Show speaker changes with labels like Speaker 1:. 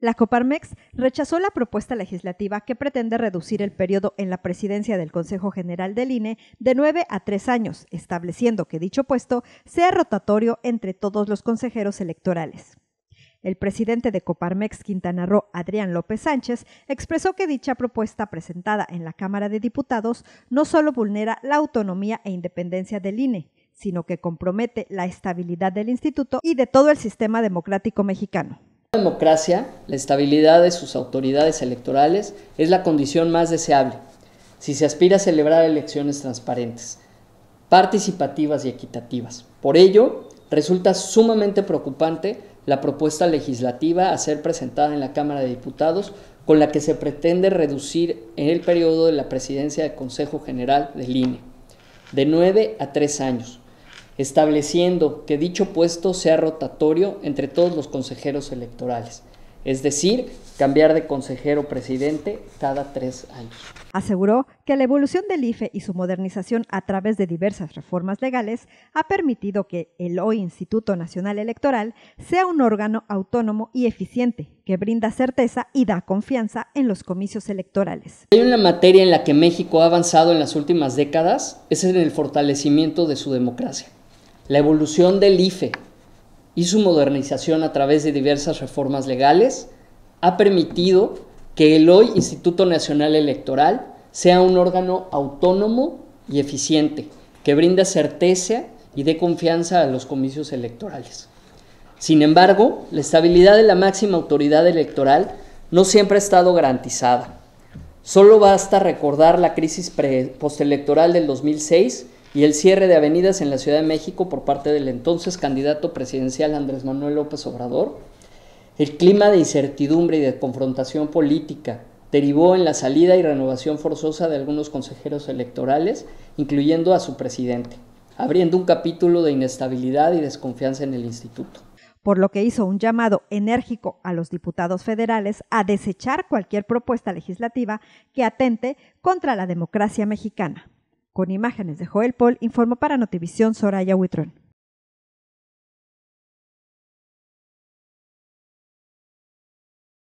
Speaker 1: La Coparmex rechazó la propuesta legislativa que pretende reducir el periodo en la presidencia del Consejo General del INE de nueve a tres años, estableciendo que dicho puesto sea rotatorio entre todos los consejeros electorales. El presidente de Coparmex Quintana Roo, Adrián López Sánchez, expresó que dicha propuesta presentada en la Cámara de Diputados no solo vulnera la autonomía e independencia del INE, sino que compromete la estabilidad del instituto y de todo el sistema democrático mexicano
Speaker 2: democracia, la estabilidad de sus autoridades electorales es la condición más deseable si se aspira a celebrar elecciones transparentes, participativas y equitativas. Por ello, resulta sumamente preocupante la propuesta legislativa a ser presentada en la Cámara de Diputados con la que se pretende reducir el periodo de la presidencia del Consejo General del INE de nueve a tres años, estableciendo que dicho puesto sea rotatorio entre todos los consejeros electorales, es decir, cambiar de consejero presidente cada tres años.
Speaker 1: Aseguró que la evolución del IFE y su modernización a través de diversas reformas legales ha permitido que el hoy Instituto Nacional Electoral sea un órgano autónomo y eficiente que brinda certeza y da confianza en los comicios electorales.
Speaker 2: Hay una materia en la que México ha avanzado en las últimas décadas, es en el fortalecimiento de su democracia. La evolución del IFE y su modernización a través de diversas reformas legales ha permitido que el hoy Instituto Nacional Electoral sea un órgano autónomo y eficiente, que brinda certeza y dé confianza a los comicios electorales. Sin embargo, la estabilidad de la máxima autoridad electoral no siempre ha estado garantizada. Solo basta recordar la crisis postelectoral del 2006 y el cierre de avenidas en la Ciudad de México por parte del entonces candidato presidencial Andrés Manuel López Obrador, el clima de incertidumbre y de confrontación política derivó en la salida y renovación forzosa de algunos consejeros electorales, incluyendo a su presidente, abriendo un capítulo de inestabilidad y desconfianza en el instituto
Speaker 1: por lo que hizo un llamado enérgico a los diputados federales a desechar cualquier propuesta legislativa que atente contra la democracia mexicana. Con imágenes de Joel Paul, informó para Notivisión Soraya Huitrón.